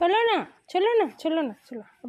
चलो ना चलो ना चलो ना चलो।